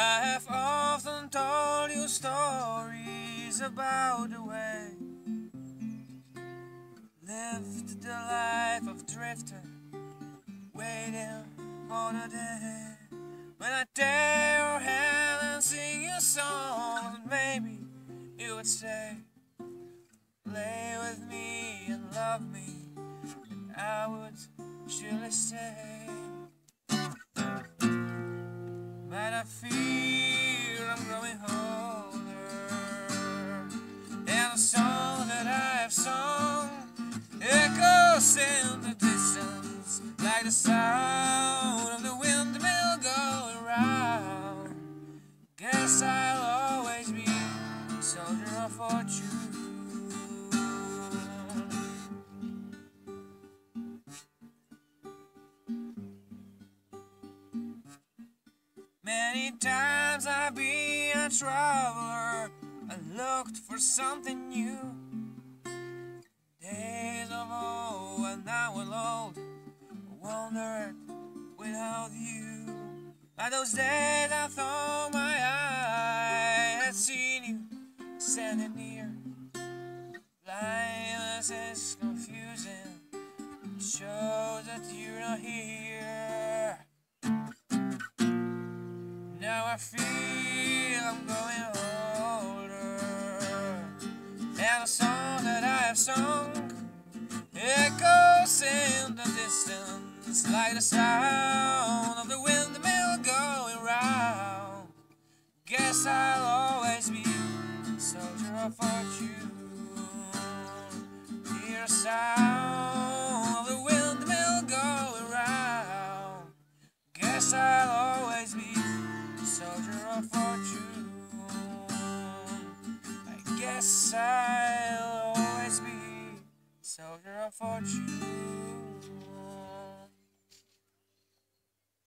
I have often told you stories about the way lived the life of drifter, waiting for the day when I take your hand and sing you songs. Maybe you would say, "Play with me and love me," and I would surely stay. But I feel song that I have sung echoes in the distance like the sound of the windmill going round. Guess I'll always be a soldier of fortune. Many times I've been a traveler. I looked for something new. Days of old, and now we're old. I wondered without you. By those days I thought my eye had seen you standing near. Blindness is confusing. It shows that you're not here. Now I feel I'm growing older, and the song that I have sung echoes in the distance like the sound of the windmill going round. Guess I'll always be a soldier of fortune. Hear the guess I'll always be soldier of fortune.